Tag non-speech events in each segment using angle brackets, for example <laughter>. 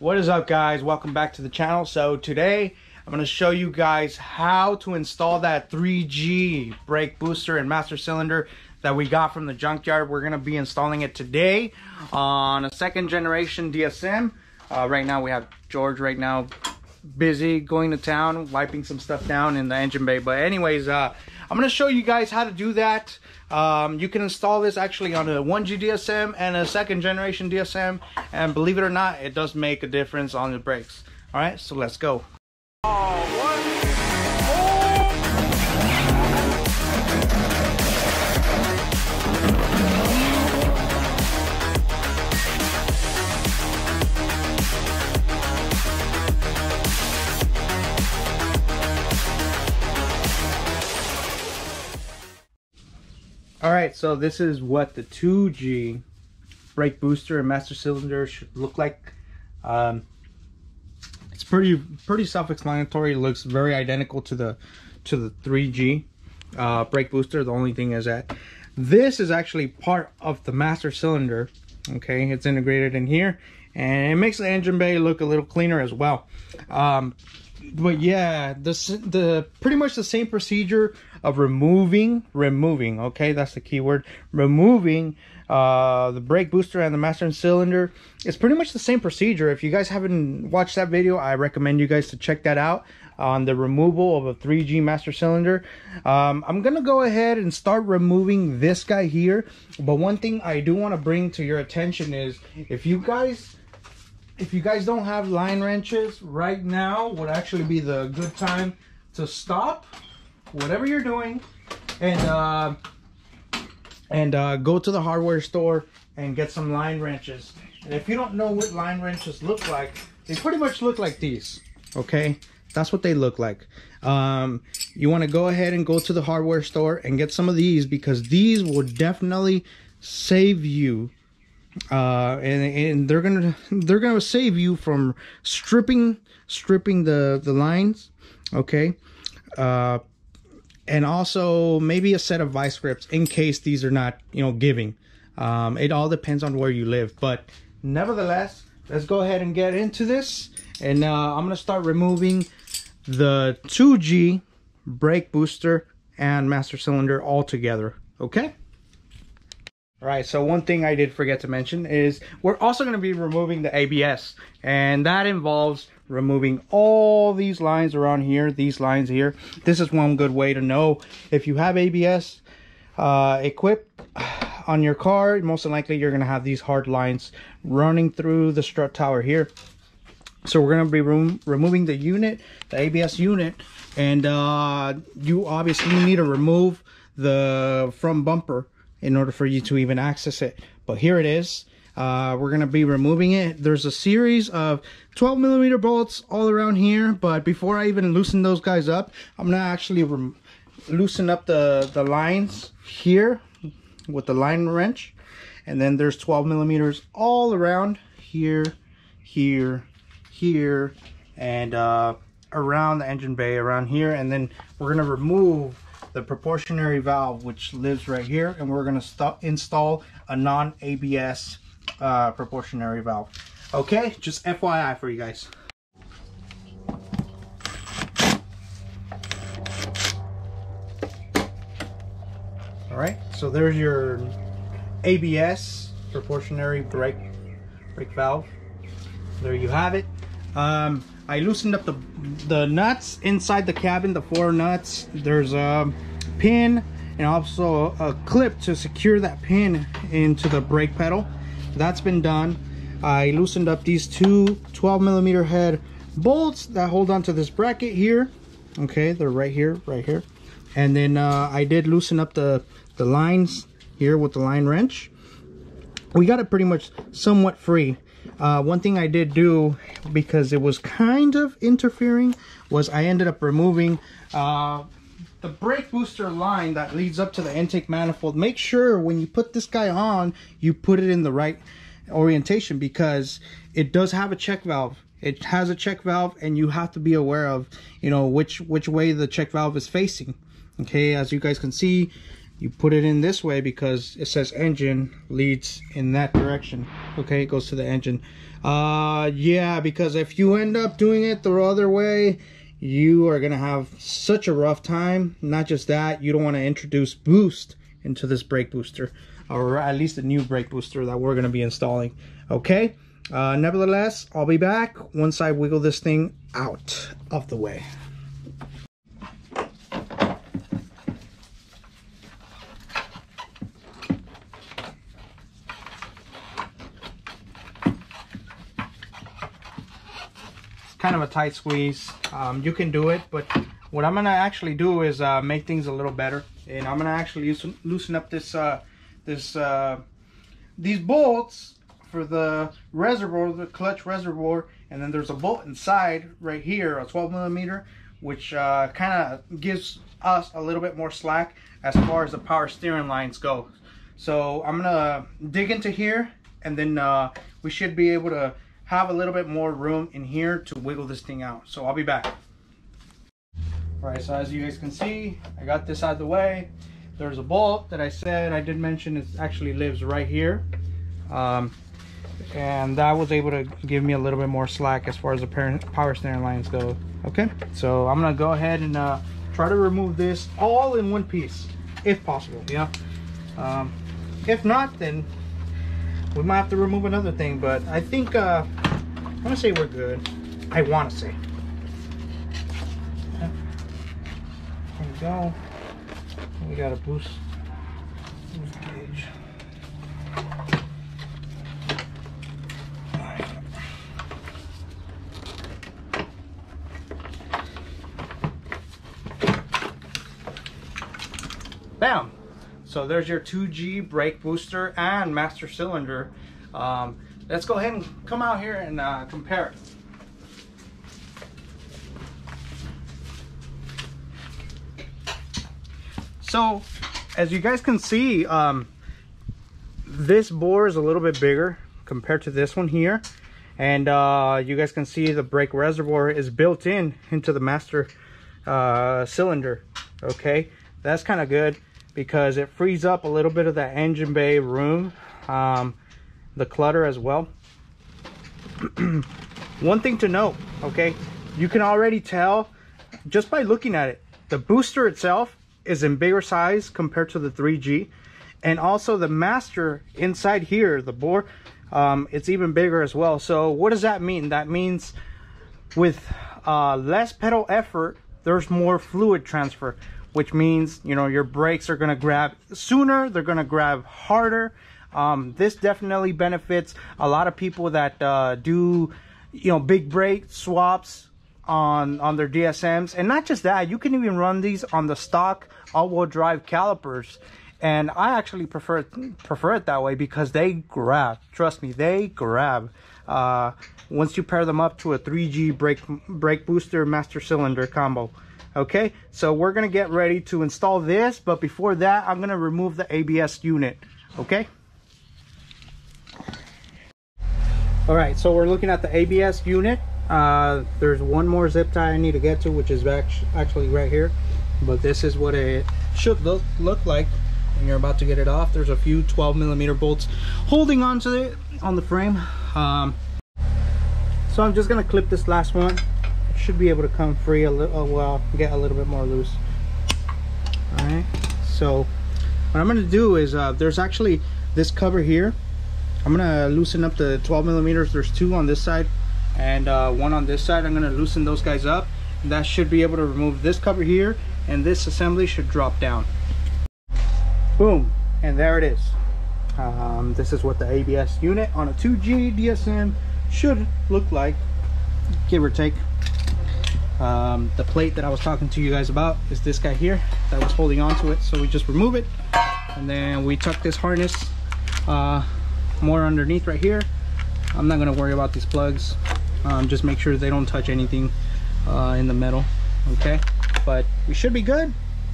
What is up guys? Welcome back to the channel. So today I'm going to show you guys how to install that 3G brake booster and master cylinder that we got from the junkyard. We're going to be installing it today on a second generation DSM. Uh, right now we have George right now busy going to town wiping some stuff down in the engine bay but anyways uh i'm going to show you guys how to do that um you can install this actually on a 1g dsm and a second generation dsm and believe it or not it does make a difference on the brakes. All right so let's go. All right, so this is what the 2G brake booster and master cylinder should look like. Um, it's pretty pretty self-explanatory. It looks very identical to the to the 3G uh, brake booster. The only thing is that this is actually part of the master cylinder. Okay, it's integrated in here, and it makes the engine bay look a little cleaner as well. Um, but yeah, this the pretty much the same procedure of removing, removing. Okay, that's the key word. Removing uh, the brake booster and the master cylinder. It's pretty much the same procedure. If you guys haven't watched that video, I recommend you guys to check that out on the removal of a 3G master cylinder. Um, I'm gonna go ahead and start removing this guy here. But one thing I do want to bring to your attention is if you guys if you guys don't have line wrenches right now would actually be the good time to stop whatever you're doing and uh, and uh, go to the hardware store and get some line wrenches. And if you don't know what line wrenches look like they pretty much look like these okay? That's what they look like. Um, you want to go ahead and go to the hardware store and get some of these because these will definitely save you uh, and, and they're gonna <laughs> they're gonna save you from stripping stripping the the lines okay? Uh, and also maybe a set of vice grips in case these are not you know giving. Um, it all depends on where you live but nevertheless let's go ahead and get into this. And uh, I'm gonna start removing the 2G brake booster and master cylinder all together okay? All right, so one thing I did forget to mention is we're also going to be removing the ABS, and that involves removing all these lines around here, these lines here. This is one good way to know if you have ABS uh, equipped on your car, most likely you're going to have these hard lines running through the strut tower here. So we're going to be rem removing the unit, the ABS unit, and uh, you obviously need to remove the front bumper in order for you to even access it. But here it is. Uh, we're going to be removing it. There's a series of 12 millimeter bolts all around here. But before I even loosen those guys up, I'm going to actually loosen up the, the lines here with the line wrench. And then there's 12 millimeters all around here, here, here, and uh, around the engine bay around here. And then we're going to remove the proportionary valve which lives right here and we're going to install a non-ABS uh, proportionary valve okay just FYI for you guys all right so there's your ABS proportionary brake brake valve there you have it um, I loosened up the the nuts inside the cabin, the four nuts. There's a pin and also a clip to secure that pin into the brake pedal. That's been done. I loosened up these two 12 millimeter head bolts that hold onto this bracket here. Okay, they're right here, right here. And then uh, I did loosen up the, the lines here with the line wrench. We got it pretty much somewhat free. Uh, one thing I did do, because it was kind of interfering, was I ended up removing uh, the brake booster line that leads up to the intake manifold. Make sure when you put this guy on, you put it in the right orientation because it does have a check valve. It has a check valve and you have to be aware of, you know, which, which way the check valve is facing. Okay, as you guys can see, you put it in this way because it says engine leads in that direction okay it goes to the engine uh yeah because if you end up doing it the other way you are gonna have such a rough time. Not just that you don't want to introduce boost into this brake booster or at least a new brake booster that we're gonna be installing okay? Uh nevertheless i'll be back once i wiggle this thing out of the way kind of a tight squeeze. Um, you can do it, but what I'm gonna actually do is uh, make things a little better, and I'm gonna actually loosen, loosen up this uh, this uh, these bolts for the reservoir, the clutch reservoir, and then there's a bolt inside right here, a 12 millimeter, which uh, kind of gives us a little bit more slack as far as the power steering lines go. So I'm gonna dig into here, and then uh, we should be able to have a little bit more room in here to wiggle this thing out. So I'll be back. All right, so as you guys can see, I got this out of the way. There's a bolt that I said I did mention it actually lives right here. Um, and that was able to give me a little bit more slack as far as the power steering lines go. Okay, so I'm gonna go ahead and uh, try to remove this all in one piece, if possible, yeah. Um, if not, then we might have to remove another thing, but I think, uh, I want to say we're good. I want to say. There we go. We got a boost. Bam! So there's your 2G brake booster and master cylinder. Um, let's go ahead and come out here and uh, compare So as you guys can see, um, this bore is a little bit bigger compared to this one here. And uh, you guys can see the brake reservoir is built in into the master uh, cylinder. Okay, that's kind of good because it frees up a little bit of that engine bay room, um, the clutter as well. <clears throat> One thing to note, okay, you can already tell just by looking at it, the booster itself is in bigger size compared to the 3G. And also the master inside here, the bore, um, it's even bigger as well. So what does that mean? That means with uh, less pedal effort, there's more fluid transfer which means you know your brakes are going to grab sooner they're going to grab harder um, this definitely benefits a lot of people that uh, do you know big brake swaps on on their DSMs and not just that you can even run these on the stock all-wheel drive calipers. And I actually prefer prefer it that way because they grab trust me they grab. Uh, once you pair them up to a 3G brake brake booster master cylinder combo. Okay? So we're gonna get ready to install this but before that I'm gonna remove the ABS unit. Okay all right so we're looking at the ABS unit. Uh, there's one more zip tie I need to get to which is actually right here. But this is what it should look look like when you're about to get it off. There's a few 12 millimeter bolts holding onto it on the frame. Um, so I'm just gonna clip this last one. Should be able to come free a little, uh, well, get a little bit more loose. All right, so what I'm gonna do is, uh, there's actually this cover here. I'm gonna loosen up the 12 millimeters. There's two on this side and uh, one on this side. I'm gonna loosen those guys up. That should be able to remove this cover here and this assembly should drop down. Boom, and there it is. Um, this is what the ABS unit on a 2G DSM should look like, give or take um, the plate that I was talking to you guys about is this guy here that was holding on to it so we just remove it and then we tuck this harness uh, more underneath right here. I'm not gonna worry about these plugs. Um, just make sure they don't touch anything uh, in the metal okay? But we should be good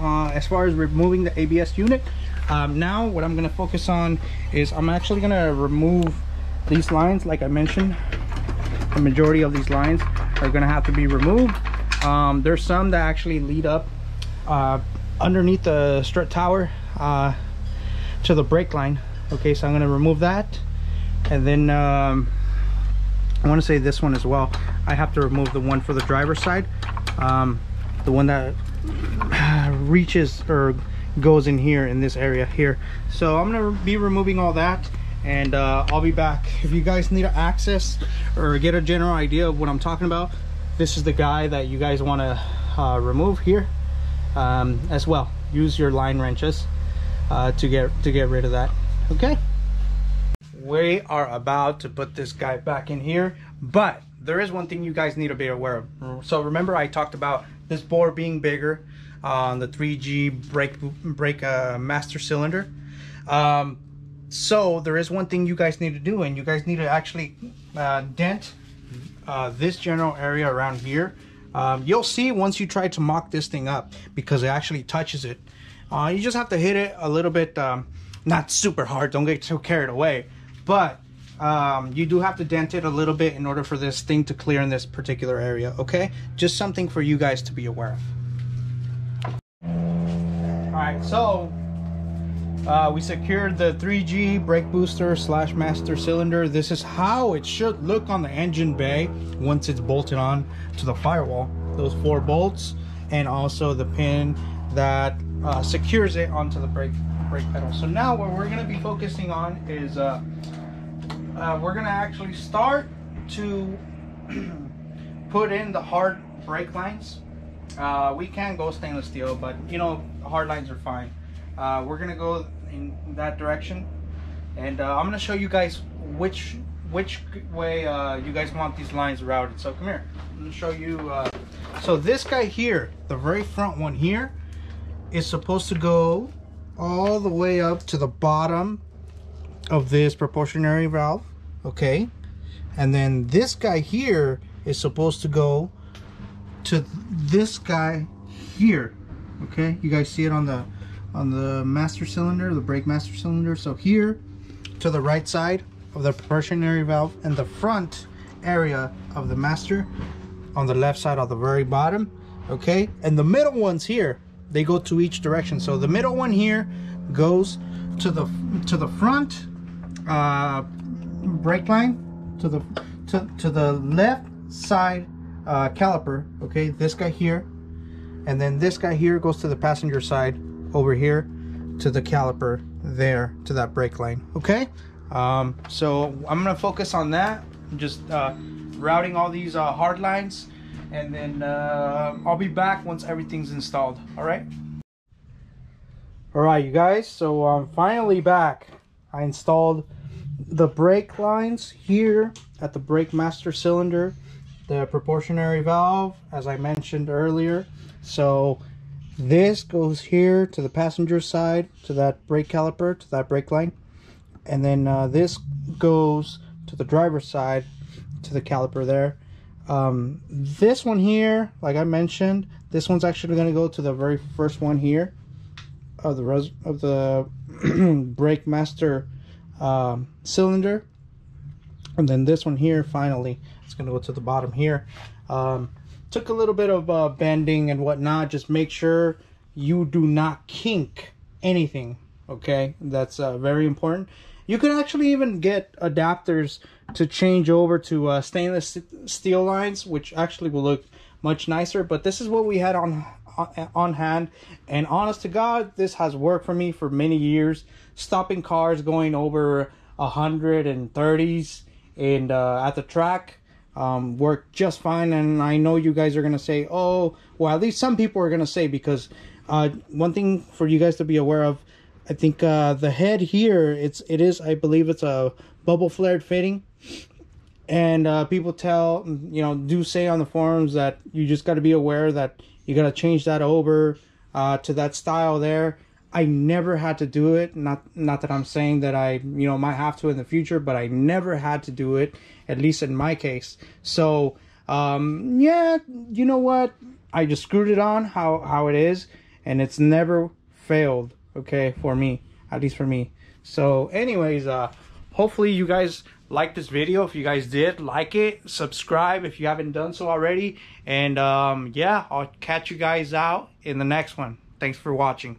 uh, as far as removing the ABS unit. Um, now what I'm gonna focus on is I'm actually gonna remove these lines like I mentioned. The majority of these lines are gonna have to be removed. Um, there's some that actually lead up uh, underneath the strut tower uh, to the brake line okay so I'm gonna remove that. And then um, I want to say this one as well. I have to remove the one for the driver's side. Um, the one that <sighs> reaches or goes in here in this area here. So I'm gonna be removing all that and uh, I'll be back. If you guys need access or get a general idea of what I'm talking about this is the guy that you guys want to uh, remove here um, as well. Use your line wrenches uh, to get to get rid of that okay. We are about to put this guy back in here but there is one thing you guys need to be aware of. So remember I talked about this bore being bigger on the 3G brake brake uh, master cylinder. Um, so there is one thing you guys need to do and you guys need to actually uh, dent uh, this general area around here. Um, you'll see once you try to mock this thing up because it actually touches it. Uh, you just have to hit it a little bit um, not super hard don't get too carried away but um, you do have to dent it a little bit in order for this thing to clear in this particular area okay just something for you guys to be aware of all right so uh, we secured the 3G brake booster slash master cylinder. This is how it should look on the engine bay once it's bolted on to the firewall. Those four bolts and also the pin that uh, secures it onto the brake brake pedal. So now what we're going to be focusing on is uh, uh, we're going to actually start to <clears throat> put in the hard brake lines. Uh, we can go stainless steel, but you know hard lines are fine. Uh, we're gonna go in that direction and uh, I'm gonna show you guys which which way uh, you guys want these lines routed so come here I'm gonna show you so this guy here the very front one here is supposed to go all the way up to the bottom of this proportionary valve okay and then this guy here is supposed to go to this guy here okay you guys see it on the on the master cylinder, the brake master cylinder. So here to the right side of the proportionary valve and the front area of the master on the left side of the very bottom. Okay, and the middle ones here, they go to each direction. So the middle one here goes to the to the front uh, brake line to the to, to the left side uh, caliper okay? This guy here. And then this guy here goes to the passenger side over here to the caliper there to that brake line okay? Um, so I'm gonna focus on that. Just uh, routing all these uh, hard lines and then uh, I'll be back once everything's installed. All right? All right you guys. So I'm finally back. I installed the brake lines here at the brake master cylinder the proportionary valve as I mentioned earlier. So this goes here to the passenger side, to that brake caliper, to that brake line. And then uh, this goes to the driver's side, to the caliper there. Um, this one here, like I mentioned, this one's actually going to go to the very first one here of the res of the <clears throat> brake master um, cylinder. And then this one here, finally, it's going to go to the bottom here. Um, took a little bit of uh, bending and whatnot just make sure you do not kink anything okay that's uh, very important you can actually even get adapters to change over to uh, stainless steel lines which actually will look much nicer but this is what we had on on hand and honest to god this has worked for me for many years stopping cars going over 130s and uh, at the track um, work just fine. And I know you guys are going to say, oh, well, at least some people are going to say, because uh, one thing for you guys to be aware of, I think uh, the head here, it's it is, I believe it's a bubble flared fitting. And uh, people tell, you know, do say on the forums that you just got to be aware that you got to change that over uh, to that style there. I never had to do it. Not not that I'm saying that I you know might have to in the future, but I never had to do it. At least in my case. So um, yeah, you know what? I just screwed it on how how it is, and it's never failed. Okay, for me, at least for me. So, anyways, uh, hopefully you guys like this video. If you guys did, like it, subscribe if you haven't done so already, and um, yeah, I'll catch you guys out in the next one. Thanks for watching.